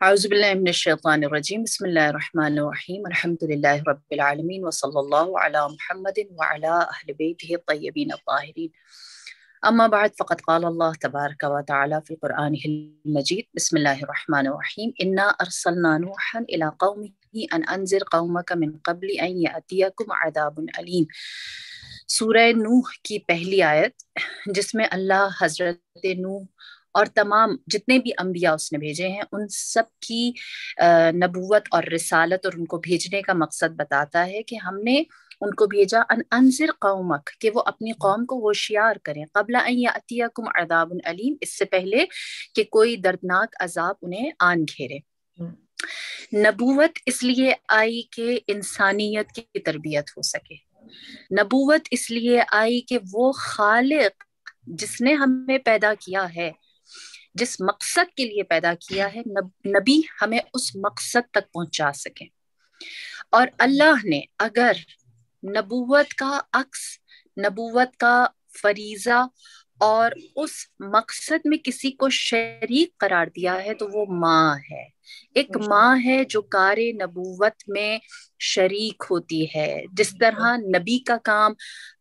अज़बिल्लाशैतरजीम बसमीम अलहमदिल्लाबीआलमीन वसल्ला महमद वालबीन ताहरीन अम्मा बाद फ़कत क़ाल तबारक व तफ़िलमजीद बसमीम इन्ना अरसलनाहन इलाक़ी अन अनज़र कौम का मिन कबल अतियकुम अदाबलीम सूरह नूह की पहली आयत जिसमें अल्लाह हज़रत नूह और तमाम जितने भी अम्बिया उसने भेजे हैं उन सब की नबूवत और रिसालत और उनको भेजने का मकसद बताता है कि हमने उनको भेजा अन कौमक कि वो अपनी कौम को होशियार करें। कबला अतियाकुम अदाब अलीम इससे पहले कि कोई दर्दनाक अजाब उन्हें आन घेरे। नबूवत इसलिए आई कि इंसानियत की तरबियत हो सके। नबूवत इसलिए आई कि वो खालिक जिसने हमें पैदा किया है जिस मकसद के लिए पैदा किया है नब, नबी हमें उस मकसद तक पहुँचा सके। और अल्लाह ने अगर नबूवत का अक्स नबूवत का फरीजा और उस मकसद में किसी को शरीक करार दिया है तो वो माँ है। एक माँ है जो कार नबूवत में शरीक होती है। जिस तरह नबी का काम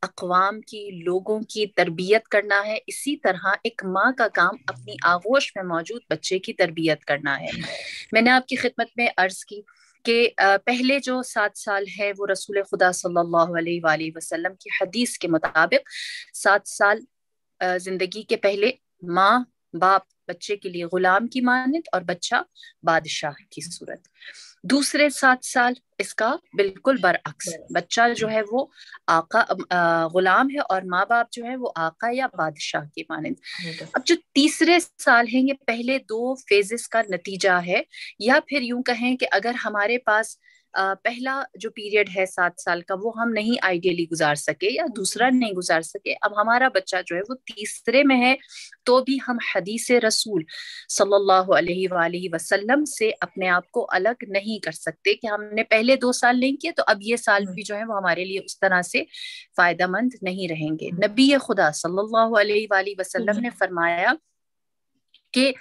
अकवाम की लोगों की तरबियत करना है इसी तरह एक माँ का काम अपनी आगोश में मौजूद बच्चे की तरबियत करना है। मैंने आपकी खिदमत में अर्ज़ की कि पहले जो सात साल है वो रसूल खुदा सल्लल्लाहु अलैहि वसल्लम की हदीस के मुताबिक सात साल ज़िंदगी के पहले माँ बाप बच्चे के लिए गुलाम की मानत और बच्चा बादशाह की सूरत। दूसरे सात साल इसका बिल्कुल बरअक्स। बच्चा जो है वो आका गुलाम है और माँ बाप जो है वो आका या बादशाह की मानंद। अब जो तीसरे साल हैं ये पहले दो फेजेस का नतीजा है। या फिर यूँ कहें कि अगर हमारे पास पहला जो पीरियड है सात साल का वो हम नहीं आइडियली गुजार सके या दूसरा नहीं गुजार सके। अब हमारा बच्चा जो है वो तीसरे में है तो भी हम हदीस रसूल सल्लल्लाहु अलैहि वसल्लम से अपने आप को अलग नहीं कर सकते कि हमने पहले दो साल नहीं किए तो अब ये साल भी जो है वो हमारे लिए उस तरह से फ़ायदा मंद नहीं रहेंगे। नबी खुदा सल्लल्लाहु अलैहि वसल्लम ने फरमाया कि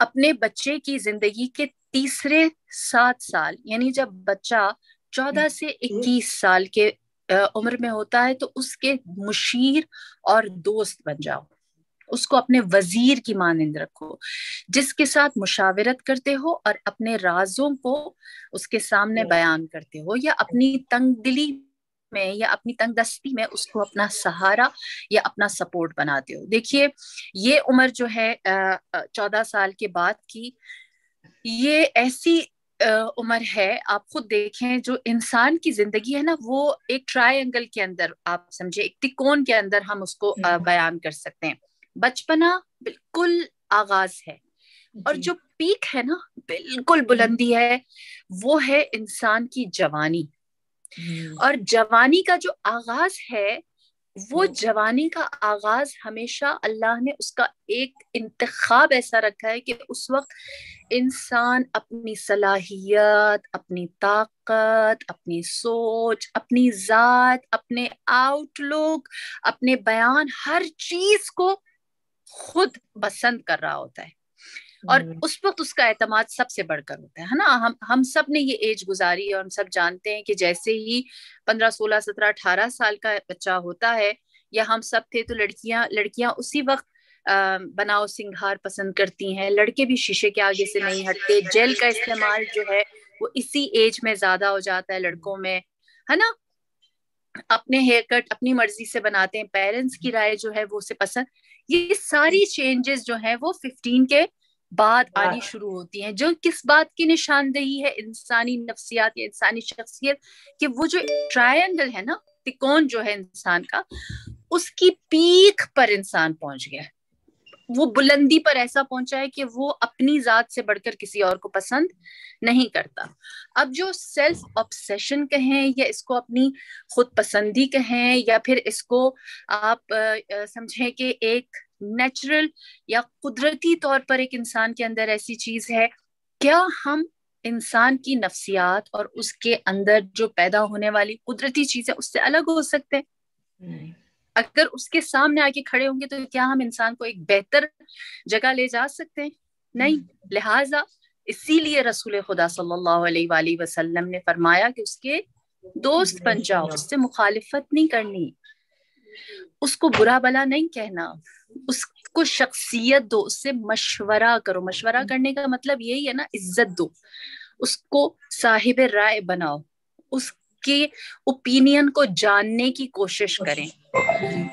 अपने बच्चे की ज़िंदगी के तीसरे सात साल यानी जब बच्चा चौदह से इक्कीस साल के उम्र में होता है तो उसके मुशीर और दोस्त बन जाओ। उसको अपने वज़ीर की मानंद रखो जिसके साथ मुशावरत करते हो और अपने राजों को उसके सामने बयान करते हो या अपनी तंग दिली में या अपनी तंगदस्ती में उसको अपना सहारा या अपना सपोर्ट बनाते हो। देखिए ये उम्र जो है चौदह साल के बाद की ये ऐसी उम्र है आप खुद देखें जो इंसान की ज़िंदगी है ना वो एक ट्रायंगल के अंदर आप समझे एक तिकोन के अंदर हम उसको बयान कर सकते हैं। बचपना बिल्कुल आगाज़ है और जो। पीक है ना बिल्कुल बुलंदी है वो है इंसान की जवानी। हम्म। और जवानी का जो आगाज़ है वो जवानी का आगाज़ हमेशा अल्लाह ने उसका एक इंतखाब ऐसा रखा है कि उस वक्त इंसान अपनी सलाहियत अपनी ताकत अपनी सोच अपनी जात अपने आउटलुक अपने बयान हर चीज़ को खुद पसंद कर रहा होता है। और हम्म। उस वक्त उसका एतमाद सबसे बढ़कर होता है ना? हम हम सबने ये एज गुजारी और हम सब जानते हैं कि जैसे ही पंद्रह सोलह सत्रह अठारह साल का बच्चा होता है या हम सब थे तो लड़कियाँ लड़कियाँ उसी वक्त बनाओ सिंगार पसंद करती हैं। लड़के भी शीशे के आगे से नहीं हटते। जेल का इस्तेमाल जो है वो इसी एज में ज़्यादा हो जाता है लड़कों में है ना? अपने हेयर कट अपनी मर्ज़ी से बनाते हैं। पेरेंट्स की राय जो है वो उसे पसंद। ये सारी चेंजेस जो है वो फिफ्टीन के बात आनी शुरू होती है। जो किस बात की निशानदेही है इंसानी नफ्सियात या इंसानी शख्सियत कि वो जो ट्रायंगल है ना तिकोन जो है इंसान का उसकी पीक पर इंसान पहुँच गया है। वो बुलंदी पर ऐसा पहुँचा है कि वो अपनी जात से बढ़कर किसी और को पसंद नहीं करता। अब जो सेल्फ ऑब्सेशन कहें या इसको अपनी खुद पसंदी कहें या फिर इसको आप समझें कि एक नेचुरल या कुदरती तौर पर एक इंसान के अंदर ऐसी चीज़ है क्या हम इंसान की नफ्सियात और उसके अंदर जो पैदा होने वाली कुदरती चीज़ है उससे अलग हो सकते हैं? अगर उसके सामने आके खड़े होंगे तो क्या हम इंसान को एक बेहतर जगह ले जा सकते हैं? नहीं हम्म। लिहाजा इसीलिए रसूल खुदा सल्लल्लाहु अलैहि वसल्लम ने फरमाया कि उसके दोस्त बन जाओ उससे मुखालिफत नहीं करनी। उसको बुरा भला नहीं कहना उसको शख्सियत दो, उससे मशवरा करो मशवरा। करने का मतलब यही है ना, इज़्ज़त दो उसको साहिब राय बनाओ उसके ओपिनियन को जानने की कोशिश करें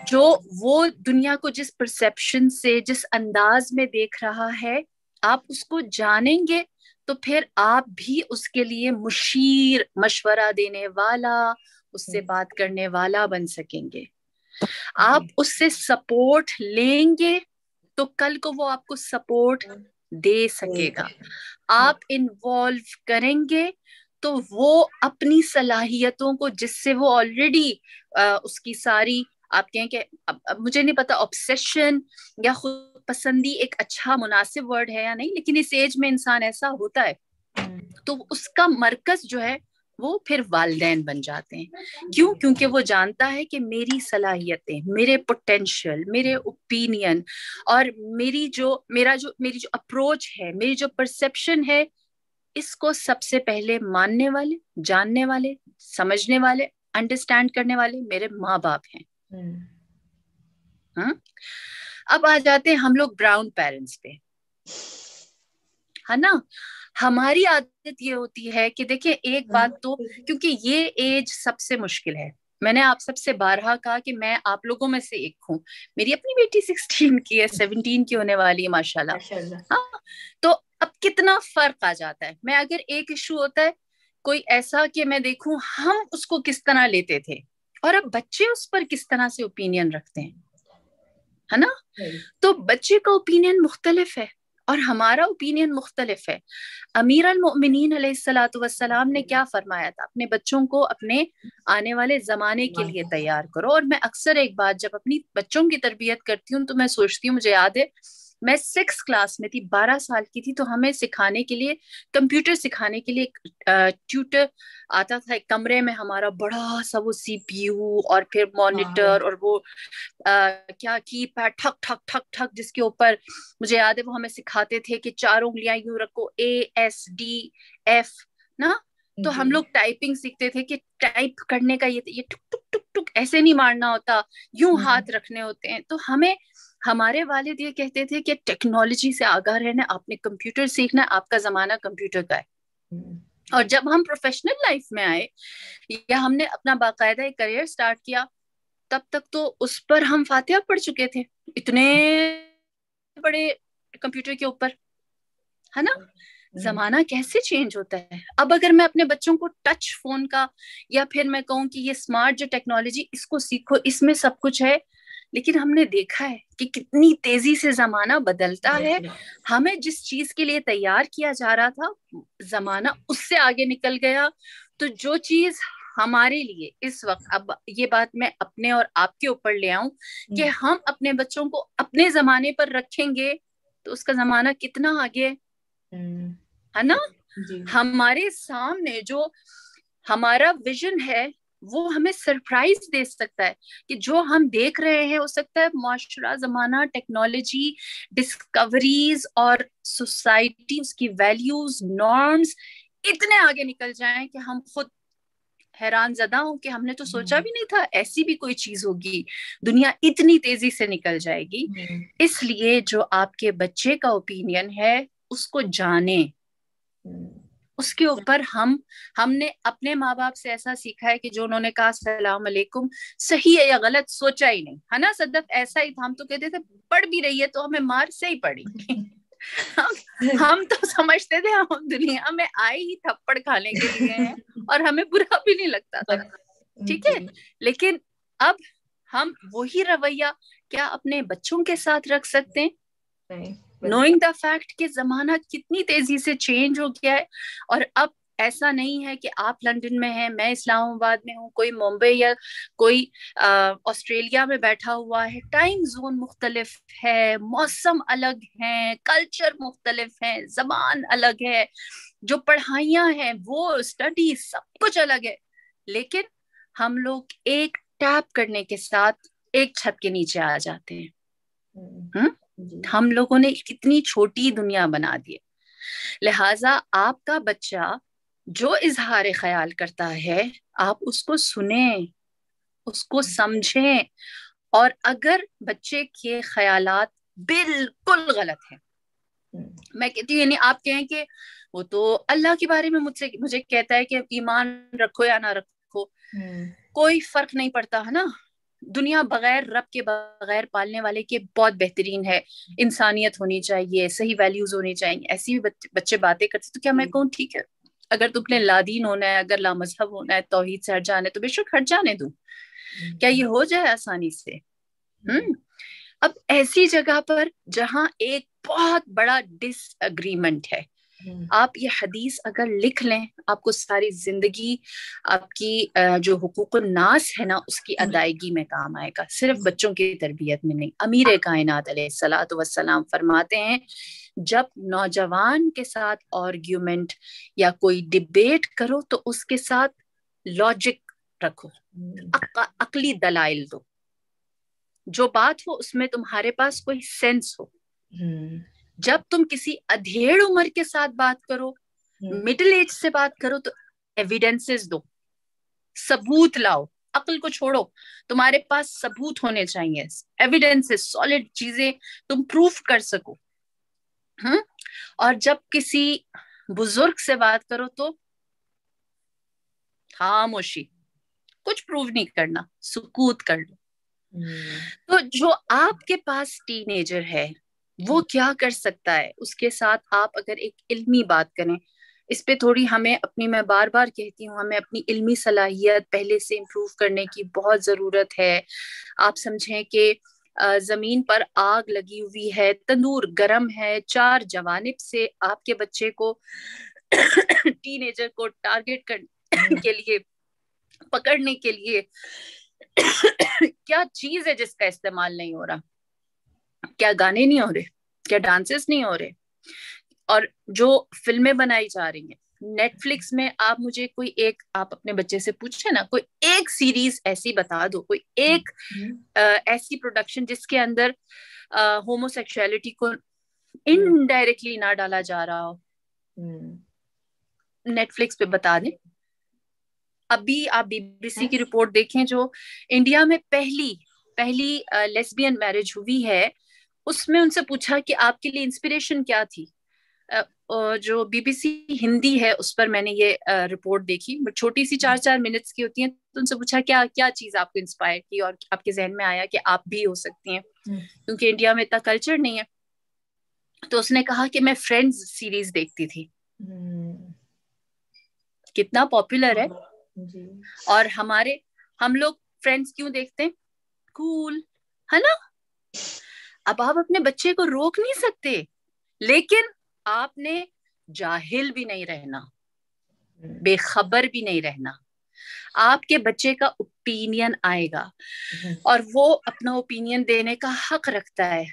जो वो दुनिया को जिस परसेप्शन से, जिस अंदाज में देख रहा है, आप उसको जानेंगे तो फिर आप भी उसके लिए मुशीर, मशवरा देने वाला, उससे। बात करने वाला बन सकेंगे आप उससे सपोर्ट लेंगे तो कल को वो आपको सपोर्ट दे सकेगा। आप इन्वॉल्व करेंगे तो वो अपनी सलाहियतों को जिससे वो ऑलरेडी उसकी सारी आप कहें कि मुझे नहीं पता ऑब्सेशन या खुद पसंदी एक अच्छा मुनासिब वर्ड है या नहीं लेकिन इस एज में इंसान ऐसा होता है। हम्म। तो उसका मरकज जो है वो फिर वालदेन बन जाते हैं। क्यों? क्योंकि वो जानता है कि मेरी सलाहियतें मेरे पोटेंशियल मेरे ओपिनियन और मेरी जो मेरा जो मेरी जो अप्रोच है मेरी जो परसेप्शन है इसको सबसे पहले मानने वाले जानने वाले समझने वाले अंडरस्टैंड करने वाले मेरे माँ बाप हैं हाँ? अब आ जाते हैं हम लोग ब्राउन पेरेंट्स पे। है ना? हमारी आदत ये होती है कि देखिए एक बात तो क्योंकि ये एज सबसे मुश्किल है। मैंने आप सबसे बारहा कहा कि मैं आप लोगों में से एक हूँ। मेरी अपनी बेटी सिक्सटीन की है सेवनटीन की होने वाली है माशाल्लाह। हाँ तो अब कितना फ़र्क आ जाता है? मैं अगर एक इशू होता है कोई ऐसा कि मैं देखूँ हम उसको किस तरह लेते थे? और अब बच्चे उस पर किस तरह से ओपिनियन रखते हैं? है ना? तो बच्चे का ओपिनियन मुख्तलिफ़ है। और हमारा ओपिनियन मुख्तलिफ़ है। अमीर अलमिन सलाम ने क्या फरमाया था? अपने बच्चों को अपने आने वाले जमाने के लिए तैयार करो। और मैं अक्सर एक बात जब अपनी बच्चों की तरबियत करती हूँ तो मैं सोचती हूँ, मुझे याद है मैं सिक्स क्लास में थी बारह साल की थी तो हमें सिखाने के लिए कंप्यूटर सिखाने के लिए ट्यूटर आता था एक कमरे में हमारा बड़ा सा वो सीपीयू और फिर मॉनिटर हाँ। और वो आ, क्या की पैड ठक ठक ठक ठक जिसके ऊपर मुझे याद है वो हमें सिखाते थे कि चार उंगलियाँ यूँ रखो ए एस डी एफ़ ना? तो हम लोग टाइपिंग सीखते थे कि टाइप करने का ये ये टुक टुक टुक टुक ऐसे नहीं मारना होता यूँ हाथ रखने होते हैं। तो हमें हमारे वालिद ये कहते थे कि टेक्नोलॉजी से आगा रहना आपने कंप्यूटर सीखना आपका जमाना कंप्यूटर का है हम्म। और जब हम प्रोफेशनल लाइफ में आए या हमने अपना बाकायदा एक करियर स्टार्ट किया तब तक तो उस पर हम फातिहा पढ़ चुके थे इतने बड़े कंप्यूटर के ऊपर है ना हम्म। जमाना कैसे चेंज होता है अब अगर मैं अपने बच्चों को टच फ़ोन का या फिर मैं कहूँ कि ये स्मार्ट जो टेक्नोलॉजी इसको सीखो इसमें सब कुछ है लेकिन हमने देखा है कि कितनी तेज़ी से जमाना बदलता है। हमें जिस चीज़ के लिए तैयार किया जा रहा था जमाना उससे आगे निकल गया। तो जो चीज़ हमारे लिए इस वक्त अब ये बात मैं अपने और आपके ऊपर ले आऊँ कि हम्म। हम अपने बच्चों को अपने जमाने पर रखेंगे तो उसका जमाना कितना आगे हम्म। है ना? हमारे सामने जो हमारा विजन है वो हमें सरप्राइज़ दे सकता है कि जो हम देख रहे हैं हो सकता है माशरा जमाना टेक्नोलॉजी डिस्कवरीज और सोसाइटी उसकी वैल्यूज़ नॉर्म्स इतने आगे निकल जाएँ कि हम खुद हैरान जदा हूँ कि हमने तो सोचा भी नहीं था ऐसी भी कोई चीज़ होगी दुनिया इतनी तेज़ी से निकल जाएगी हम्म। इसलिए जो आपके बच्चे का ओपिनियन है उसको जाने हम्म। उसके ऊपर हम हमने अपने माँ बाप से ऐसा सीखा है कि जो उन्होंने कहा सलाम अलैकुम सही है या गलत सोचा ही नहीं। है ना सदफ ऐसा ही था। हम तो कहते थे पढ़ भी रही है तो हमें मार से ही पढ़ेंगे हम हम तो समझते थे हम दुनिया में आए ही थप्पड़ खाने के लिए हैं और हमें बुरा भी नहीं लगता था। ठीक है? लेकिन अब हम वही रवैया क्या अपने बच्चों के साथ रख सकते हैं? नोइंग द फैक्ट कि जमाना कितनी तेज़ी से चेंज हो गया है और अब ऐसा नहीं है कि आप लंदन में हैं मैं इस्लामाबाद में हूँ कोई मुंबई या कोई ऑस्ट्रेलिया में बैठा हुआ है टाइम जोन मुख्तलिफ़ है मौसम अलग है कल्चर मुख्तलिफ़ है जबान अलग है जो पढ़ाइयाँ हैं वो स्टडी सब कुछ अलग है। लेकिन हम लोग एक टैप करने के साथ एक छत के नीचे आ जाते हैं। हम्म? हम लोगों ने कितनी छोटी दुनिया बना दी लिहाजा आपका बच्चा जो इजहार ख्याल करता है आप उसको सुने उसको हम्म। समझें और अगर बच्चे के ख्यालात बिल्कुल गलत हैं। मैं कहती हूँ यानी आप कहें कि वो तो अल्लाह के बारे में मुझसे मुझे कहता है कि ईमान रखो या ना रखो कोई फ़र्क नहीं पड़ता है ना? दुनिया बगैर रब के बगैर पालने वाले के बहुत बेहतरीन है। इंसानियत होनी चाहिए सही वैल्यूज़ होनी चाहिए ऐसी भी बच्चे, बच्चे बातें करते तो क्या मैं कहूँ ठीक है अगर तुमने लादीन होना है अगर लामजहब होना है तोहीद से हट जाना है तो बेशक हट जाने दू। क्या ये हो जाए आसानी से? हम्म। अब ऐसी जगह पर जहाँ एक बहुत बड़ा डिसएग्रीमेंट है। हम्म। आप ये हदीस अगर लिख लें आपको सारी ज़िंदगी आपकी जो हुकूक नास है ना उसकी हम्म। अदायगी में काम आएगा। सिर्फ़ हम्म। बच्चों की तरबियत में नहीं। अमीर कायनात सलाम फरमाते हैं जब नौजवान के साथ आर्ग्यूमेंट या कोई डिबेट करो तो उसके साथ लॉजिक रखो। अक, अकली दलाइल दो। जो बात हो उसमें तुम्हारे पास कोई सेंस हो। जब तुम किसी अधेड़ उम्र के साथ बात करो मिडिल हम्म। एज से बात करो तो एविडेंसेस दो। सबूत लाओ। अकल को छोड़ो। तुम्हारे पास सबूत होने चाहिए। एविडेंसेस सॉलिड चीज़ें तुम प्रूफ कर सको। हम्म? और जब किसी बुज़ुर्ग से बात करो तो खामोशी। कुछ प्रूव नहीं करना। सुकूत कर लो। हम्म। तो जो आपके पास टीनेजर है वो क्या कर सकता है? उसके साथ आप अगर एक इल्मी बात करें इस पे थोड़ी हमें अपनी मैं बार बार कहती हूँ हमें अपनी इल्मी सलाहियत पहले से इम्प्रूव करने की बहुत ज़रूरत है। आप समझें कि ज़मीन पर आग लगी हुई है तंदूर गर्म है चार जवानिब से आपके बच्चे को टीनेजर को टारगेट करने के लिए पकड़ने के लिए क्या चीज़ है जिसका इस्तेमाल नहीं हो रहा? क्या गाने नहीं हो रहे? क्या डांसेस नहीं हो रहे? और जो फ़िल्में बनाई जा रही हैं नेटफ्लिक्स में आप मुझे कोई एक आप अपने बच्चे से पूछे ना कोई एक सीरीज़ ऐसी बता दो कोई एक आ, ऐसी प्रोडक्शन जिसके अंदर होमोसेक्सुअलिटी को इनडायरेक्टली ना डाला जा रहा हो। नेटफ्लिक्स पे बता दें। अभी आप बीबीसी की रिपोर्ट देखें जो इंडिया में पहली पहली लेस्बियन मैरिज हुई है उसमें उनसे पूछा कि आपके लिए इंस्पिरेशन क्या थी? जो बीबीसी हिंदी है उस पर मैंने ये रिपोर्ट देखी। बट छोटी सी चार चार मिनट्स की होती है तो उनसे पूछा क्या क्या चीज़ आपको इंस्पायर की और आपके जहन में आया कि आप भी हो सकती हैं? हम्म। क्योंकि इंडिया में इतना कल्चर नहीं है। तो उसने कहा कि मैं फ्रेंड्स सीरीज़ देखती थी। हम्म। कितना पॉपुलर है। और हमारे हम लोग फ्रेंड्स क्यों देखते हैं? कूल है ना? अब आप अपने बच्चे को रोक नहीं सकते लेकिन आपने जाहिल भी नहीं रहना हम्म। बेखबर भी नहीं रहना आपके बच्चे का ओपिनियन आएगा हम्म। और वो अपना ओपिनियन देने का हक रखता है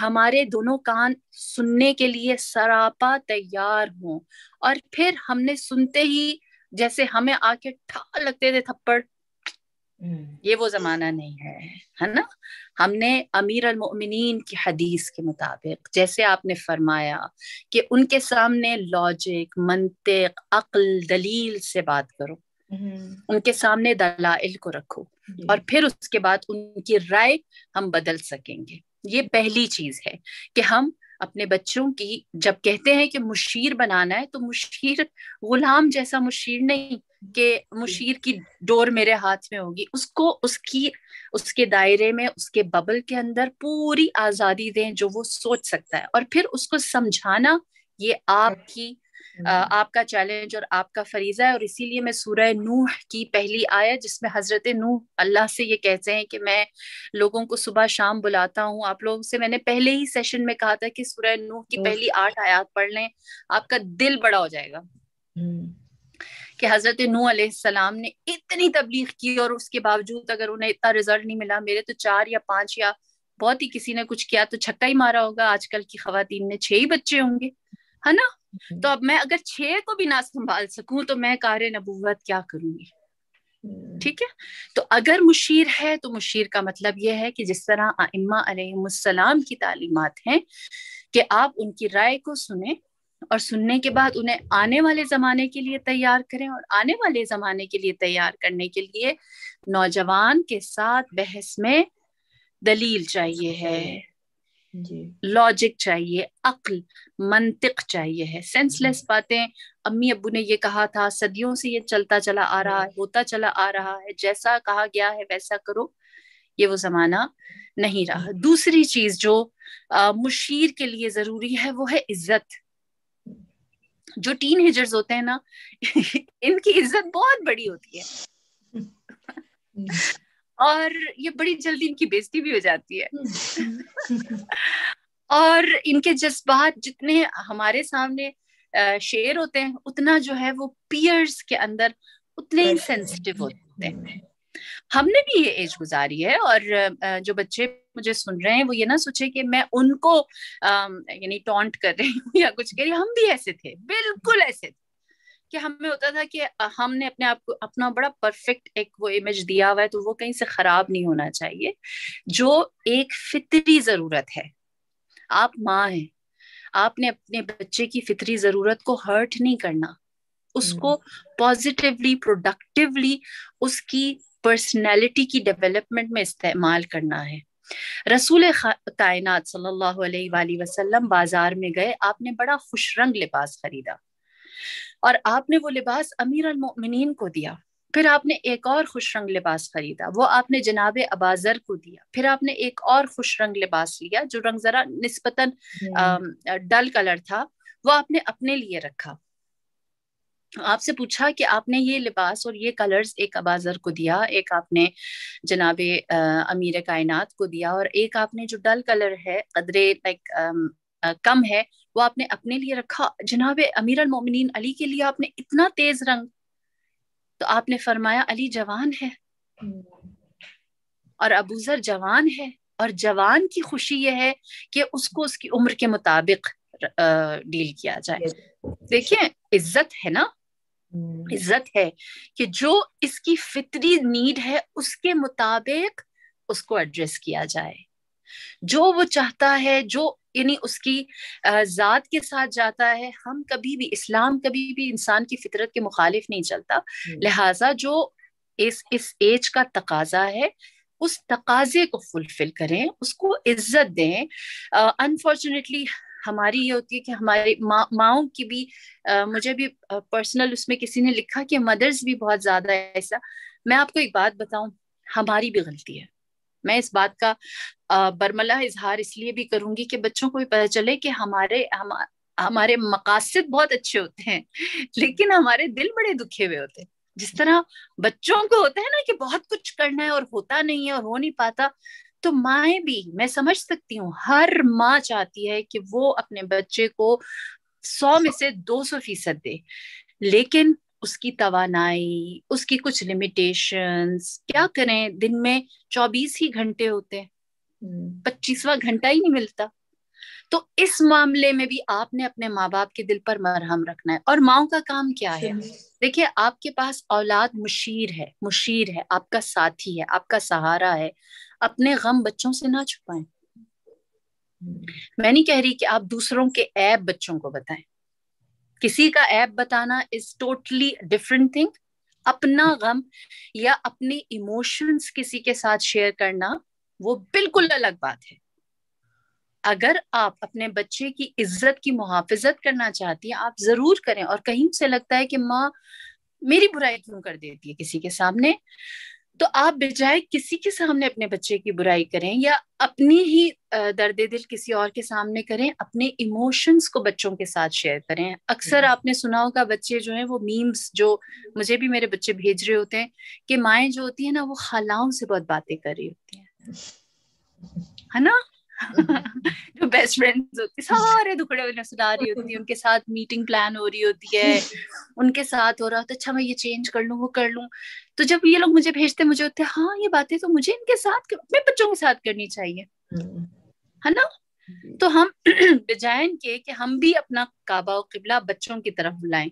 हमारे दोनों कान सुनने के लिए सरापा तैयार हो और फिर हमने सुनते ही जैसे हमें आके ठा लगते थे थप्पड़। ये वो जमाना नहीं है है ना? हमने अमीर अलमिन की हदीस के मुताबिक जैसे आपने फरमाया कि उनके सामने लॉजिक मंतिक अक्ल दलील से बात करो। हम्म। उनके सामने दलाइल को रखो और फिर उसके बाद उनकी राय हम बदल सकेंगे। ये पहली चीज़ है कि हम अपने बच्चों की जब कहते हैं कि मुशीर बनाना है तो मुशीर गुलाम जैसा मुशीर नहीं कि मुशीर की डोर मेरे हाथ में होगी उसको, उसकी, उसके दायरे में, उसके बबल के अंदर पूरी आज़ादी दें जो वो सोच सकता है और फिर उसको समझाना, ये आपकी। आपका चैलेंज और आपका फरीजा है और इसीलिए मैं सूरह नूह की पहली आयत जिसमें हज़रत नूह अल्लाह से ये कहते हैं कि मैं लोगों को सुबह शाम बुलाता हूँ। आप लोगों से मैंने पहले ही सेशन में कहा था कि सूरह नूह की पहली आठ आयत पढ़ लें आपका दिल बड़ा हो जाएगा। हम्म। कि हज़रत नू सलाम ने इतनी तबलीग की और उसके बावजूद अगर उन्हें इतना रिज़ल्ट नहीं मिला मेरे तो चार या पाँच या बहुत ही किसी ने कुछ किया तो छक्का ही मारा होगा। आजकल की खातन ने छह ही बच्चे होंगे है ना? हम्म। तो अब मैं अगर छह को भी ना संभाल सकूँ तो मैं कार्य नबूवत क्या करूँगी? हम्म। ठीक है? तो अगर मुशीर है तो मुशीर का मतलब यह है कि जिस तरह अलैहिस्सलाम की तालीमात हैं कि आप उनकी राय को सुने और सुनने के बाद उन्हें आने वाले जमाने के लिए तैयार करें और आने वाले जमाने के लिए तैयार करने के लिए नौजवान के साथ बहस में दलील चाहिए है। लॉजिक चाहिए अक्ल मंतिक चाहिए है। सेंसलेस बातें अम्मी अबू ने ये कहा था सदियों से ये चलता चला आ रहा है होता चला आ रहा है जैसा कहा गया है वैसा करो। ये वो जमाना नहीं रहा। दूसरी चीज़ जो आ, मुशीर के लिए ज़रूरी है वो है इज़्ज़त। जो टीन हिजर्स होते हैं ना इनकी इज़्ज़त बहुत बड़ी होती है। और ये बड़ी जल्दी इनकी बेइज्जती भी हो जाती है। और इनके जज्बात जितने हमारे सामने शेयर होते हैं उतना जो है वो पियर्स के अंदर उतने ही सेंसिटिव होते हैं। हमने भी ये एज गुजारी है और जो बच्चे मुझे सुन रहे हैं वो ये ना सोचे कि मैं उनको यानी टॉन्ट कर रही हूँ या कुछ कह रही हम भी ऐसे थे बिल्कुल ऐसे थे। कि हमें होता था कि हमने अपने आप को अपना बड़ा परफेक्ट एक वो इमेज दिया हुआ है तो वो कहीं से खराब नहीं होना चाहिए। जो एक फितरी ज़रूरत है आप माँ हैं आपने अपने बच्चे की फितरी ज़रूरत को हर्ट नहीं करना। उसको पॉजिटिवली हम्म। प्रोडक्टिवली उसकी पर्सनैलिटी की डेवलपमेंट में इस्तेमाल करना है। रसूल कायनात सल्लल्लाहु अलैहि वसल्लम बाज़ार में गए आपने बड़ा खुश रंग लिबास खरीदा। और आपने वो लिबास अमीर अलमोमिनीन को दिया। फिर आपने एक और खुश रंग लिबास खरीदा वो आपने जनाब अबाजर को दिया। फिर आपने एक और खुश रंग लिबास लिया जो रंग जरा निस्बतन हम्म। डल कलर था वो आपने अपने लिए रखा। आपसे पूछा कि आपने ये लिबास और ये कलर्स एक अबाजर को दिया एक आपने जनाब अमीर कायनात को दिया और एक आपने जो डल कलर है कदरे लाइक कम है वो आपने अपने लिए रखा। जनाब अमीर मोमिन अली के लिए आपने इतना तेज रंग। तो आपने फरमाया अली जवान है। और अबूजर जवान है। और जवान की खुशी यह है कि उसको उसकी उम्र के मुताबिक डील किया जाए। देखिए इज़्ज़त है ना? हम्म। इज़्ज़त है कि जो इसकी फितरी नीड है उसके मुताबिक उसको एड्रेस किया जाए। जो वो चाहता है जो यानी उसकी जात के साथ जाता है। हम कभी भी इस्लाम कभी भी इंसान की फितरत के मुखालिफ नहीं चलता। हम्म। लिहाजा जो इस इस एज का तकाजा है उस तकाजे को फुलफिल करें उसको इज़्ज़त दें। अनफॉर्चुनेटली हमारी ये होती है कि हमारे माँ माओ की भी आ, मुझे भी पर्सनल उसमें किसी ने लिखा कि मदर्स भी बहुत ज़्यादा ऐसा। मैं आपको एक बात बताऊँ हमारी भी गलती है। मैं इस बात का बरमला इजहार इसलिए भी करूँगी कि बच्चों को भी पता चले कि हमारे, हम, हमारे मकासद बहुत अच्छे होते हैं, लेकिन हमारे दिल बड़े दुखे हुए होते हैं। जिस तरह बच्चों को होता है ना कि बहुत कुछ करना है और होता नहीं है और हो नहीं पाता तो माए भी, मैं समझ सकती हूँ, हर माँ चाहती है कि वो अपने बच्चे को सौ में से दो सौ फ़ीसद दे, लेकिन उसकी तवानाई उसकी कुछ लिमिटेशंस क्या करें? दिन में चौबीस ही घंटे होते हैं। हम्म। पच्चीसवा घंटा ही नहीं मिलता। तो इस मामले में भी आपने अपने माँ बाप के दिल पर मरहम रखना है। और माओ का काम क्या है? देखिए आपके पास औलाद मुशीर है मुशीर है आपका साथी है आपका सहारा है। अपने गम बच्चों से ना छुपाएँ। मैं नहीं कह रही कि आप दूसरों के ऐप बच्चों को बताएँ। किसी का ऐप बताना इज़ टोटली डिफरेंट थिंग अपना गम या अपने इमोशंस किसी के साथ शेयर करना, वो बिल्कुल अलग बात है। अगर आप अपने बच्चे की इज़्ज़त की मुहाफिजत करना चाहती हैं, आप ज़रूर करें। और कहीं से लगता है कि माँ मेरी बुराई क्यों कर देती है किसी के सामने? तो आप बजाय किसी के सामने अपने बच्चे की बुराई करें या अपनी ही दर्द दिल किसी और के सामने करें अपने इमोशंस को बच्चों के साथ शेयर करें। अक्सर आपने सुना होगा बच्चे जो हैं वो मीम्स जो मुझे भी मेरे बच्चे भेज रहे होते हैं कि माएँ जो होती है ना वो खालाओं से बहुत बातें कर रही होती हैं। है ना? जो बेस्ट फ्रेंड्स होती है सारे दुखड़े उन्हें सुना रही होती है उनके साथ मीटिंग प्लान हो रही होती है उनके साथ हो रहा होता अच्छा मैं ये चेंज कर लूँ वो कर लूँ। तो जब ये लोग मुझे भेजते मुझे होते हाँ ये बातें तो मुझे इनके साथ अपने बच्चों के साथ करनी चाहिए। है ना? तो हम बजाय के कि हम भी अपना काबा और किबला बच्चों की तरफ़ बुलाएँ।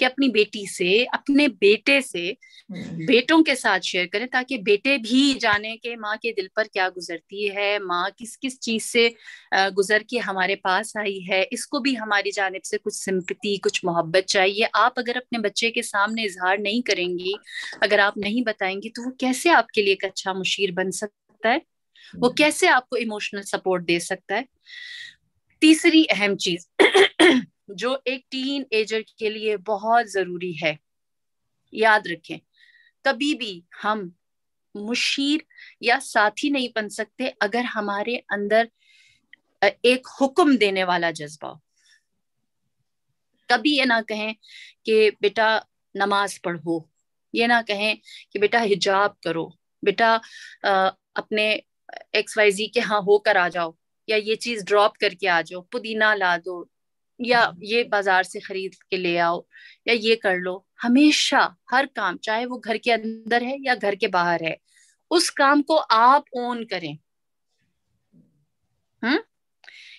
कि अपनी बेटी से अपने बेटे से हम्म। बेटों के साथ शेयर करें ताकि बेटे भी जाने के माँ के दिल पर क्या गुजरती है माँ किस किस चीज़ से गुजर के हमारे पास आई है इसको भी हमारी जानब से कुछ सिंपति कुछ मोहब्बत चाहिए आप अगर अपने बच्चे के सामने इजहार नहीं करेंगी अगर आप नहीं बताएँगी तो वो कैसे आपके लिए एक अच्छा मुशीर बन सकता है वो हम्म। कैसे आपको इमोशनल सपोर्ट दे सकता है तीसरी अहम चीज़ जो एक टीन एजर के लिए बहुत ज़रूरी है। याद रखें, कभी भी हम मुशीर या साथी नहीं बन सकते अगर हमारे अंदर एक हुक्म देने वाला जज्बा हो। कभी ये ना कहें कि बेटा नमाज़ पढ़ो, ये ना कहें कि बेटा हिजाब करो, बेटा अपने एक्स वाई जी के हाँ होकर आ जाओ या ये चीज़ ड्रॉप करके आ जाओ, पुदीना ला दो या ये बाज़ार से खरीद के ले आओ या ये कर लो। हमेशा हर काम चाहे वो घर के अंदर है या घर के बाहर है उस काम को आप ओन करें। हम्म?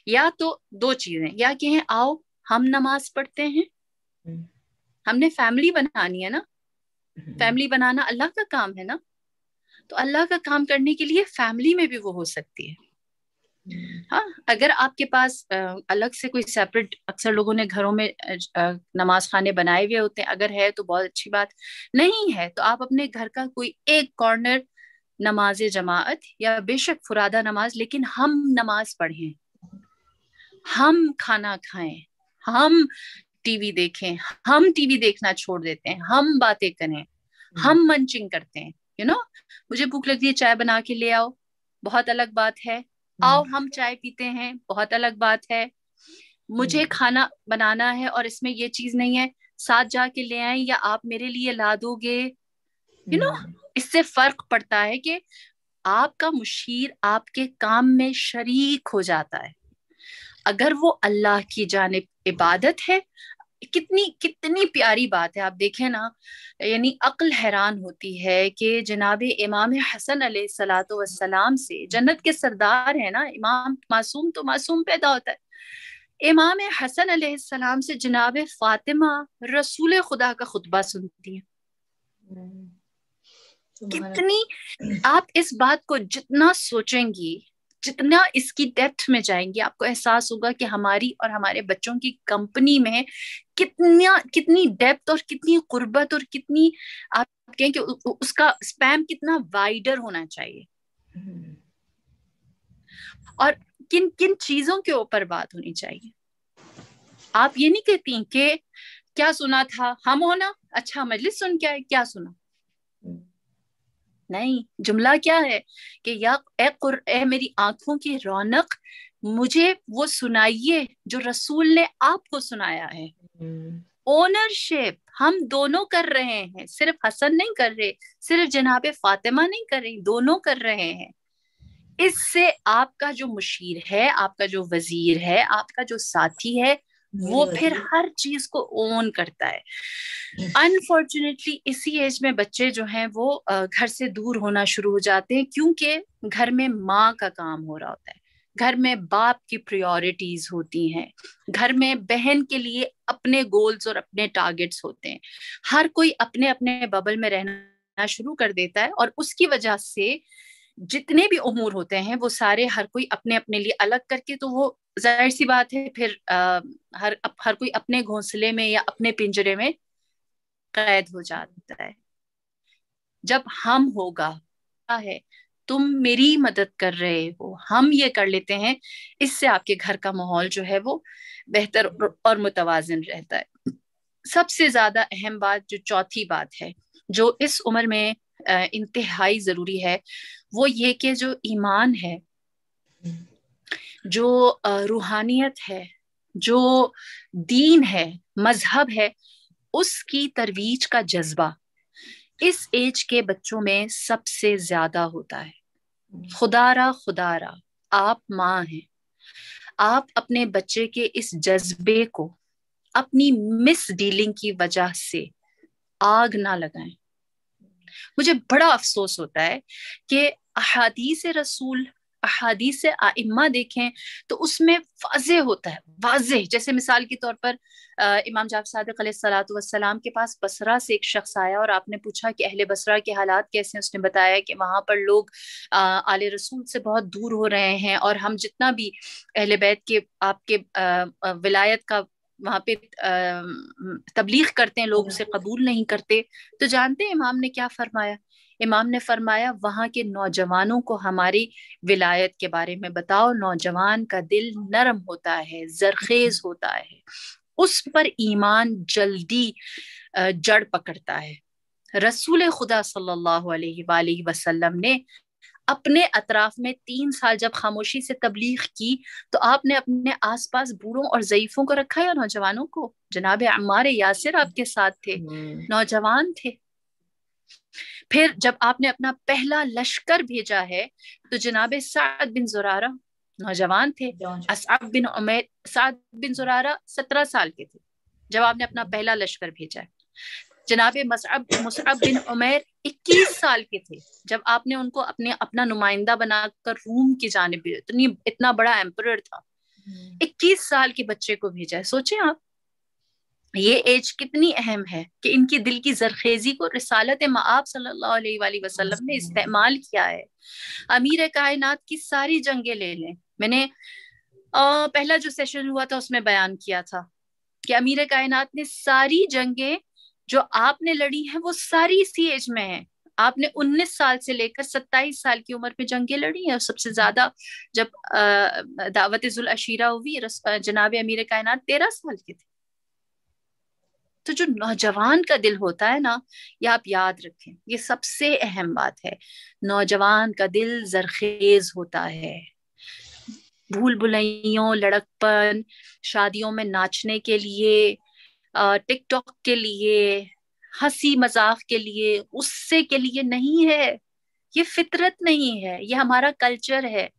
या तो दो चीज़ें या कहें आओ हम नमाज़ पढ़ते हैं। हम्म। हमने फैमिली बनानी है ना? फैमिली हम्म। बनाना अल्लाह का काम है ना? तो अल्लाह का काम करने के लिए फैमिली में भी वो हो सकती है। हाँ अगर आपके पास अलग से कोई सेपरेट अक्सर लोगों ने घरों में नमाज़ खाने बनाए हुए होते हैं अगर है तो बहुत अच्छी बात। नहीं है तो आप अपने घर का कोई एक कॉर्नर नमाज़ जमात या बेशक फुरादा नमाज़ लेकिन हम नमाज़ पढ़ें। हम खाना खाएँ हम टीवी देखें हम टीवी देखना छोड़ देते हैं हम बातें करें हम मंचिंग करते हैं यू you नो know? मुझे भूख लगती है चाय बना के ले आओ बहुत अलग बात है। आओ हम्म। हम चाय पीते हैं बहुत अलग बात है मुझे हम्म। खाना बनाना है और इसमें ये चीज़ नहीं है साथ जाके ले आए या आप मेरे लिए ला दोगे यू नो हम्म। इससे फ़र्क पड़ता है कि आपका मुशीर आपके काम में शरीक हो जाता है अगर वो अल्लाह की जानब इबादत है कितनी कितनी प्यारी बात है। आप देखें ना यानी अक्ल हैरान होती है कि जनाब इमाम हसन सलाम से जन्नत के सरदार है ना इमाम मासूम तो मासूम पैदा होता है। इमाम हसन सलाम से जनाब फातिमा रसूल खुदा का खुतबा सुनती है। कितनी आप इस बात को जितना सोचेंगी जितना इसकी डेप्थ में जाएँगे आपको एहसास होगा कि हमारी और हमारे बच्चों की कंपनी में कितना कितनी डेप्थ और कितनी कुर्बत और कितनी आप कहें कि उसका स्पैम कितना वाइडर होना चाहिए। और किन किन चीज़ों के ऊपर बात होनी चाहिए? आप ये नहीं कहती कि क्या सुना था हम होना अच्छा मजलिस सुन क्या है क्या सुना? नहीं जुमला क्या है? कि या ए, कुर ए मेरी आँखों की रौनक मुझे वो सुनाइए जो रसूल ने आपको सुनाया है। ओनरशिप हम दोनों कर रहे हैं। सिर्फ़ हसन नहीं कर रहे सिर्फ़ जनाब फातिमा नहीं कर रही दोनों कर रहे हैं। इससे आपका जो मुशीर है आपका जो वज़ीर है आपका जो साथी है वो फिर हर चीज़ को ओन करता है। अनफॉर्चुनेटली इसी एज में बच्चे जो हैं वो घर से दूर होना शुरू हो जाते हैं क्योंकि घर में माँ का काम हो रहा होता है। घर में बाप की प्रायोरिटीज होती हैं। घर में बहन के लिए अपने गोल्स और अपने टारगेट्स होते हैं। हर कोई अपने अपने बबल में रहना शुरू कर देता है और उसकी वजह से जितने भी उमूर होते हैं वो सारे हर कोई अपने अपने लिए अलग करके तो वो ज़ाहिर सी बात है फिर आ, हर हर कोई अपने घोंसले में या अपने पिंजरे में कैद हो जाता है। जब हम होगा है तुम मेरी मदद कर रहे हो हम ये कर लेते हैं इससे आपके घर का माहौल जो है वो बेहतर और मुतवाजन रहता है। सबसे ज़्यादा अहम बात जो चौथी बात है जो इस उम्र में इंतहाई ज़रूरी है वो ये कि जो ईमान है जो रूहानियत है, जो दीन है, मज़हब है, उसकी तरवीज का जज्बा इस एज के बच्चों में सबसे ज़्यादा होता है। खुदारा खुदारा, आप माँ हैं। आप अपने बच्चे के इस जज्बे को अपनी मिस डीलिंग की वजह से आग ना लगाएँ। मुझे बड़ा अफसोस होता है कि अहादीस रसूल अहादीस आइम्मा देखें तो उसमें वाजे होता है वाजे जैसे मिसाल के तौर पर आ, इमाम जाफ सलाम के पास बसरा से एक शख्स आया और आपने पूछा कि अहले बसरा के हालात कैसे हैं? उसने बताया कि वहाँ पर लोग आले रसूल से बहुत दूर हो रहे हैं और हम जितना भी अहले बैत के आपके आ, विलायत का वहाँ पे तबलीग करते हैं लोग उसे कबूल नहीं करते। तो जानते हैं इमाम ने क्या फरमाया? इमाम ने फरमाया वहाँ के नौजवानों को हमारी विलायत के बारे में बताओ। नौजवान का दिल नरम होता है जरखेज होता है। उस पर ईमान जल्दी जड़ पकड़ता है। रसूल खुदा सल्लल्लाहु अलैहि वसल्लम ने अपने अतराफ में तीन साल जब खामोशी से तबलीग की तो आपने अपने आसपास बूढ़ों और ज़यीफों को रखा है नौजवानों को? जनाब अम्मार यासिर आपके साथ थे। हम्म। नौजवान थे। फिर जब आपने अपना पहला लश्कर भेजा है तो जनाब साद बिन जुरारा नौजवान थे। असब बिन उमैर साद बिन जुरारा सत्रह साल के थे जब आपने अपना पहला लश्कर भेजा है। जनाब मसअब मुसअब बिन उमेर 21 साल के थे जब आपने उनको अपने अपना नुमाइंदा बनाकर रूम की जानब इतनी इतना बड़ा एम्पर था। 21 हम्म। साल के बच्चे को भेजा है। सोचे आप ये एज कितनी अहम है कि इनकी दिल की जरखेजी को रिसालत माब सल्लल्लाहु अलैहि वसल्लम ने इस्तेमाल किया है। अमीर कायनात की सारी जंगे ले लें। मैंने आ, पहला जो सेशन हुआ था उसमें बयान किया था कि अमीर कायनात ने सारी जंगे जो आपने लड़ी हैं वो सारी इसी एज में है। आपने 19 साल से लेकर 27 साल की उम्र में जंगें लड़ी हैं और सबसे ज़्यादा जब दावत जुल अशीरा हुई जनाब अमीर कायनात तेरह साल के थे। तो जो नौजवान का दिल होता है ना ये आप याद रखें ये सबसे अहम बात है। नौजवान का दिल जरखेज होता है। भूल भुलैयों लड़कपन शादियों में नाचने के लिए टिकटॉक के लिए हँसी मज़ाक के लिए उससे के लिए नहीं है। ये फितरत नहीं है ये हमारा कल्चर है।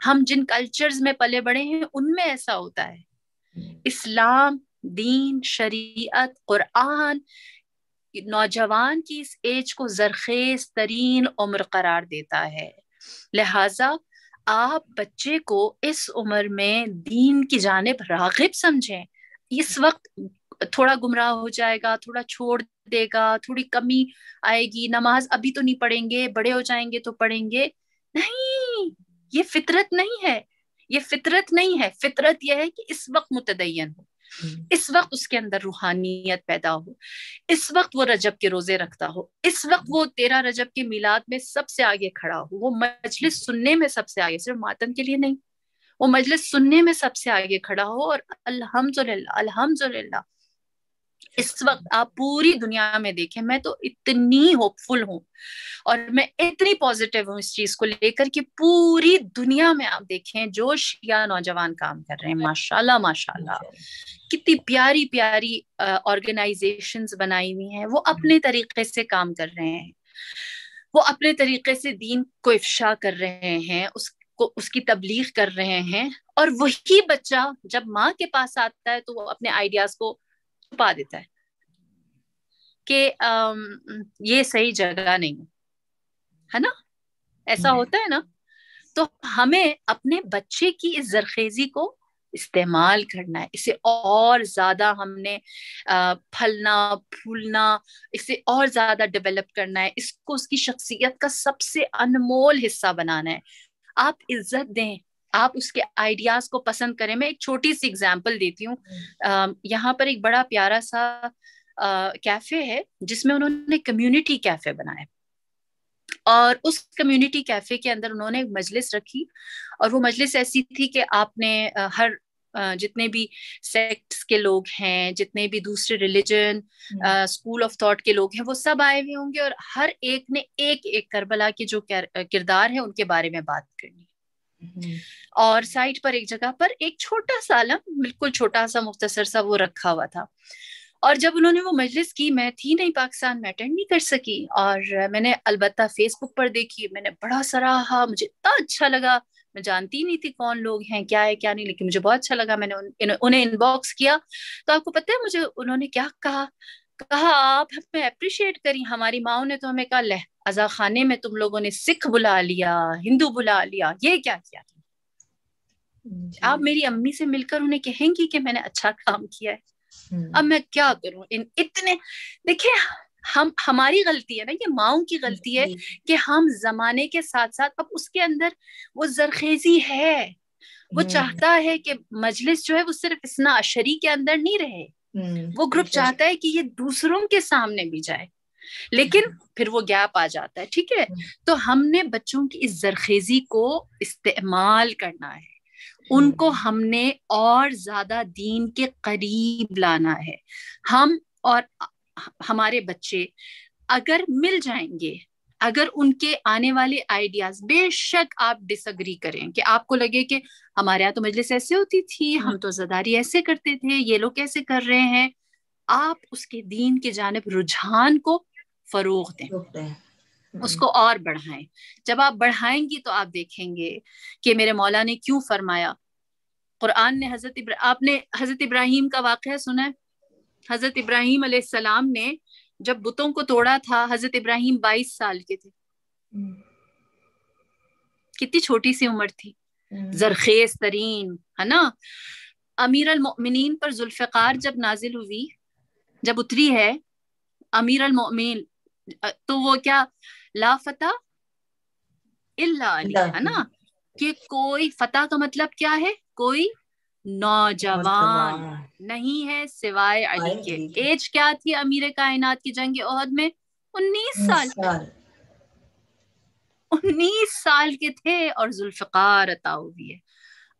हम जिन कल्चर्स में पले बड़े हैं उनमें ऐसा होता है। हम्म। इस्लाम दीन, शरीयत कुरान नौजवान की इस एज को जरखेज, तरीन उम्र करार देता है। लिहाजा आप बच्चे को इस उम्र में दीन की जानब रागिब समझें। इस वक्त थोड़ा गुमराह हो जाएगा, थोड़ा छोड़ देगा, थोड़ी कमी आएगी, नमाज़ अभी तो नहीं पढ़ेंगे, बड़े हो जाएँगे तो पढ़ेंगे। नहीं, ये फितरत नहीं है। ये फितरत नहीं है। फितरत यह है कि इस वक्त मुतदयन हो। इस वक्त उसके अंदर रूहानियत पैदा हो, इस वक्त वो रजब के रोज़े रखता हो, इस वक्त वो तेरा रजब के मिलाद में सबसे आगे खड़ा हो, वो मजलिस सुनने में सबसे आगे, सिर्फ़ मातम के लिए नहीं, वो मजलिस सुनने में सबसे आगे खड़ा हो और अल्हम्दुलिल्लाह अल्हम्दुलिल्लाह इस वक्त आप पूरी दुनिया में देखें मैं तो इतनी होपफुल हूँ और मैं इतनी पॉजिटिव हूँ इस चीज़ को लेकर कि पूरी दुनिया में आप देखें जो शिया नौजवान काम कर रहे हैं माशाल्लाह माशाल्लाह। कितनी प्यारी प्यारी ऑर्गेनाइजेशंस बनाई हुई हैं वो अपने तरीके से काम कर रहे हैं। वो अपने तरीके से दीन को इफ्शा कर रहे हैं उसको उसकी तबलीग कर रहे हैं और वही बच्चा जब माँ के पास आता है तो वो अपने आइडियाज़ को छुपा देता है। कि ये सही जगह नहीं है। ना? ऐसा। होता है ना? तो हमें अपने बच्चे की इस जरखेजी को इस्तेमाल करना है। इसे और ज़्यादा हमने फलना फूलना इसे और ज़्यादा डेवलप करना है। इसको उसकी शख्सियत का सबसे अनमोल हिस्सा बनाना है। आप इज़्ज़त दें आप उसके आइडियाज़ को पसंद करें मैं एक छोटी सी एग्ज़ाम्पल देती हूँ हम्म। यहाँ पर एक बड़ा प्यारा सा आ, कैफ़े है जिसमें उन्होंने कम्युनिटी कैफ़े बनाया और उस कम्युनिटी कैफ़े के अंदर उन्होंने एक मजलिस रखी और वो मजलिस ऐसी थी कि आपने हर जितने भी सेक्ट्स के लोग हैं जितने भी दूसरे रिलीजन स्कूल ऑफ़ थॉट के लोग हैं वो सब आए हुए होंगे और हर एक ने एक एक करबला के जो किरदार है उनके बारे में बात करनी। और साइड पर एक जगह पर एक छोटा सा आलम बिल्कुल छोटा सा मुख्तसर सा वो रखा हुआ था। और जब उन्होंने वो मजलिस की मैं थी नहीं पाकिस्तान में अटेंड नहीं कर सकी। और मैंने अलबत्ता फेसबुक पर देखी मैंने बड़ा सराहा मुझे इतना अच्छा लगा। मैं जानती नहीं थी कौन लोग हैं क्या है क्या नहीं लेकिन मुझे बहुत अच्छा लगा। मैंने उन, उन्हें इनबॉक्स किया। तो आपको पता है मुझे उन्होंने क्या कहा? कहा आप हमें अप्रिशिएट करी हमारी माओ ने तो हमें कहा लह अजा खाने में तुम लोगों ने सिख बुला लिया हिंदू बुला लिया ये क्या किया आप मेरी अम्मी से मिलकर उन्हें कहेंगी कि मैंने अच्छा काम किया है अब हम्म। मैं क्या करूँ इन इतने देखिए हम हमारी गलती है ना ये माओ की गलती है कि हम जमाने के साथ साथ अब उसके अंदर वो जरखेजी है वो हम्म। चाहता है कि मजलिस जो है वो सिर्फ़ इतना अशरी के अंदर नहीं रहे। वो ग्रुप चाहता है कि ये दूसरों के सामने भी जाए। लेकिन फिर वो गैप आ जाता है ठीक है? तो हमने बच्चों की इस जरखेजी को इस्तेमाल करना है। उनको हमने और ज़्यादा दीन के करीब लाना है। हम और हमारे बच्चे अगर मिल जाएँगे अगर उनके आने वाले आइडियाज़ बेशक आप डिसअग्री करें कि आपको लगे कि हमारे यहाँ तो मजलिस ऐसे होती थी हम तो जदारी ऐसे करते थे ये लोग कैसे कर रहे हैं? आप उसके दीन की जानब रुझान को फरोग दें। उसको और बढ़ाएँ। जब आप बढ़ाएँगी तो आप देखेंगे कि मेरे मौला ने क्यों फरमाया? कुरान ने हज़रत आपने हज़रत इब्राहिम का वाक़ सुना है? हज़रत इब्राहिम सलाम ने जब बुतों को तोड़ा था हज़रत इब्राहिम 22 साल के थे। हम्म। कितनी छोटी सी उम्र थी। हम्म। जरखेज तरीन है ना? अमीर अलमिन पर जुल्फ़ार जब नाजिल हुई जब उतरी है अमीर अलमिन तो वो क्या लाफता इल्ला अली है ना? कि कोई फतह का मतलब क्या है? कोई नौजवान। नहीं है सिवाय अली के। एज क्या थी अमीर कायनात की जंग ओहद में? उन्नीस साल। उन्नीस साल के थे और जुल्फकार अता हुई है।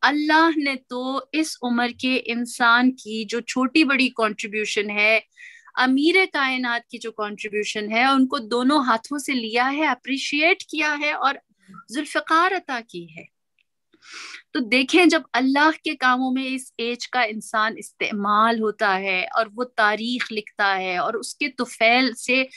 अल्लाह ने तो इस उम्र के इंसान की जो छोटी बड़ी कंट्रीब्यूशन है अमीर कायनात की जो कंट्रीब्यूशन है उनको दोनों हाथों से लिया है अप्रिशिएट किया है और जुल्फकार अता की है। तो देखें जब अल्लाह के कामों में इस एज का इंसान इस्तेमाल होता है और वो तारीख लिखता है और उसके तुफैल से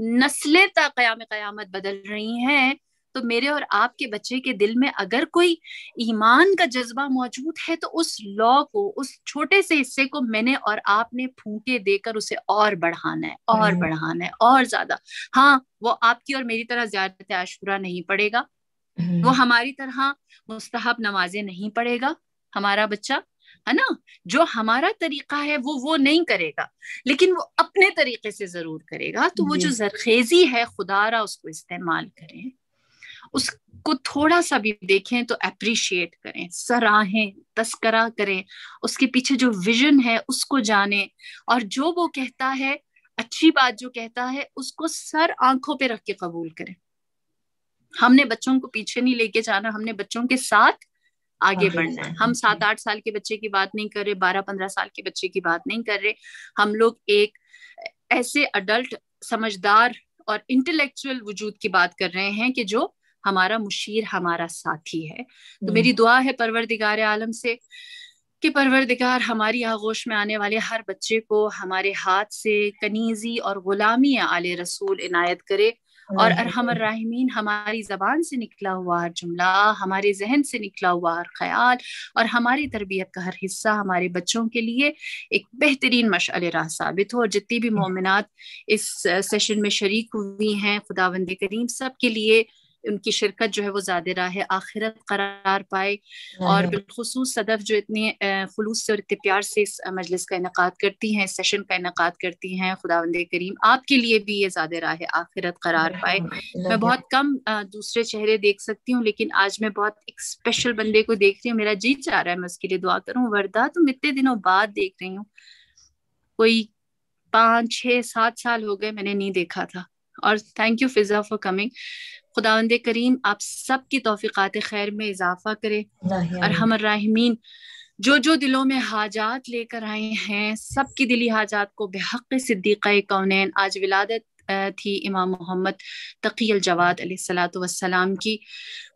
नस्लें तक क़याम क़यामत बदल रही हैं तो मेरे और आपके बच्चे के दिल में अगर कोई ईमान का जज्बा मौजूद है तो उस लॉ को उस छोटे से हिस्से को मैंने और आपने फूके देकर उसे और बढ़ाना है और। बढ़ाना है और ज़्यादा हाँ वो आपकी और मेरी तरह ज़्यादा आशुरा नहीं पड़ेगा वो हम्म। हमारी तरह मुस्तहब नमाजें नहीं पढ़ेगा हमारा बच्चा है ना? जो हमारा तरीका है वो वो नहीं करेगा। लेकिन वो अपने तरीके से ज़रूर करेगा। तो वो जो। जरखेजी है खुदारा उसको इस्तेमाल करें। उसको थोड़ा सा भी देखें तो अप्रिशिएट करें सराहें तस्करा करें। उसके पीछे जो विजन है उसको जाने। और जो वो कहता है अच्छी बात जो कहता है उसको सर आँखों पे रख के कबूल करें। हमने बच्चों को पीछे नहीं लेके जाना हमने बच्चों के साथ आगे बढ़ना है। हम सात आठ साल के बच्चे की बात नहीं कर रहे बारह पंद्रह साल के बच्चे की बात नहीं कर रहे। हम लोग एक ऐसे अडल्ट समझदार और इंटेलेक्चुअल वजूद की बात कर रहे हैं कि जो हमारा मुशीर हमारा साथी है। तो हम्म। मेरी दुआ है परवरदिगार आलम से कि परवरदिगार हमारी आगोश में आने वाले हर बच्चे को हमारे हाथ से कनीजी और गुलामी आले रसूल इनायत करे। और अरहम राहिमीन हमारी जबान से निकला हुआ हर जुमला हमारे जहन से निकला हुआ हर ख्याल और हमारी तरबियत का हर हिस्सा हमारे बच्चों के लिए एक बेहतरीन मशाल राह साबित हो। और जितनी भी मोमिनत इस सेशन में शरीक हुई हैं खुदा खुदावंद करीम सब के लिए उनकी शिरकत जो है वो ज़्यादा राह आखिरत करार पाए और बिलखसूस सदफ जो इतने खलूस से और इतने प्यार से इस मजलिस का इनका करती हैं सेशन का इनका करती हैं खुदावंद करीम आपके लिए भी ये ज़्यादा राह आखिरत करार पाए। मैं बहुत कम दूसरे चेहरे देख सकती हूँ लेकिन आज मैं बहुत एक स्पेशल बंदे को देख रही हूँ मेरा जी चाह रहा है मैं उसके लिए दुआ करूँ वर्दा तुम इतने दिनों बाद देख रही हूँ कोई पाँच छः सात साल हो गए मैंने नहीं देखा था। और thank you Fiza for coming खुदावंद करीम आप सब की तोफ़ीक़ात खैर में इजाफा करे। और हम राहमीन जो जो दिलों में हाजात लेकर आए हैं सबकी दिली हाजात को बेहक सिद्दीक़ कौनैन आज विलादत थी इमाम मोहम्मद तकी जवाद सलाम की।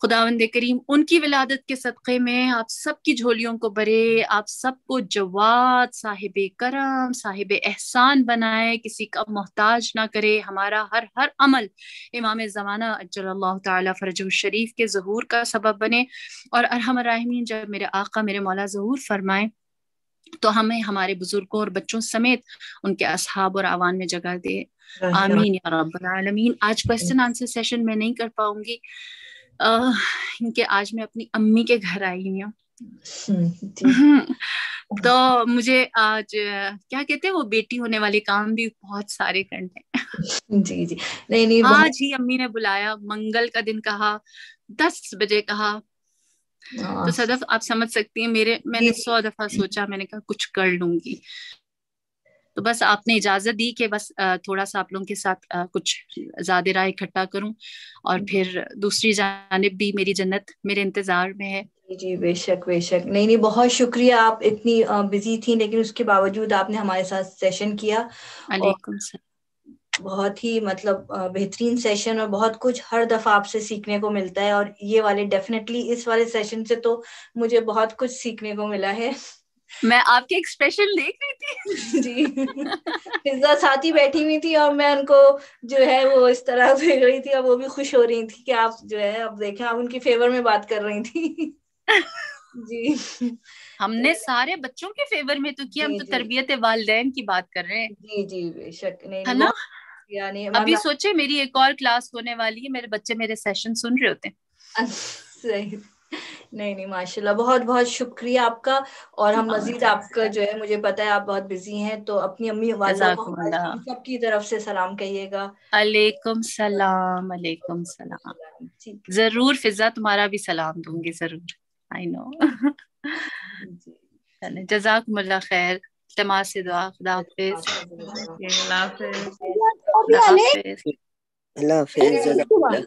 खुदावंद करीम, उनकी विलादत के सदक़े में आप सबकी झोलियों को भरे आप सबको जवाद, साहिब करम, साहिब एहसान बनाए, किसी का मोहताज ना करे। हमारा हर हर अमल इमाम ज़माना अजल फ़रज शरीफ के जहूर का सबब बने। और अरहम राहमीन जब मेरे आका, मेरे मौला जहूर फरमाए तो हमें, हमारे बुज़ुर्गों और बच्चों समेत उनके असहाब और आवान में जगह दे। आमीन या रब्बल आलमीन। आज क्वेश्चन आंसर सेशन में नहीं कर पाऊँगी। इनके आज मैं अपनी अम्मी के घर आई हुई हूँ। हम्म, तो मुझे आज क्या कहते हैं वो बेटी होने वाले काम भी बहुत सारे करने हैं। जी जी। नहीं नहीं आज ही अम्मी ने बुलाया मंगल का दिन कहा दस बजे कहा। तो सदफ आप समझ सकती हैं मेरे मैंने सौ दफ़ा सोचा मैंने कहा कुछ कर लूँगी। तो बस आपने इजाज़त दी कि बस थोड़ा सा आप लोगों के साथ कुछ ज़्यादा राय इकट्ठा करूँ और फिर दूसरी जानब भी मेरी जन्नत मेरे इंतज़ार में है। जी बेशक बेशक। नहीं नहीं बहुत शुक्रिया आप इतनी बिज़ी थी लेकिन उसके बावजूद आपने हमारे साथ सेशन किया बहुत ही मतलब बेहतरीन सेशन और बहुत कुछ हर दफ़ा आपसे सीखने को मिलता है और ये वाले डेफिनेटली इस वाले सेशन से तो मुझे बहुत कुछ सीखने को मिला है। मैं आपके एक्सप्रेशन देख रही थी। जी। पिज्जा साथ ही बैठी हुई थी और मैं उनको जो है वो इस तरह देख रही थी और वो भी खुश हो रही थी कि आप जो है अब देखें आप उनकी फेवर में बात कर रही थी। जी। हमने सारे बच्चों के फेवर में तो किया हम तो तरबियत वालदेन की बात कर रहे हैं। जी जी बेशक। नहीं है ना। यानी अभी सोचे मेरी एक और क्लास होने वाली है मेरे बच्चे मेरे सेशन सुन रहे होते हैं। सही। नहीं नहीं माशाल्लाह बहुत बहुत शुक्रिया आपका और हम मजीद आपका जो। है मुझे पता है आप बहुत बिज़ी हैं तो अपनी अम्मी सबकी तरफ़ से सलाम कहिएगा। अलेकुम सलाम अलेकुम सलाम। ज़रूर फिजा तुम्हारा भी सलाम दूँगी ज़रूर आई नो जजाकुमुल्लाह खैर तमाम से दुआ खुदा हाफिज। अल्लाह हाफिज।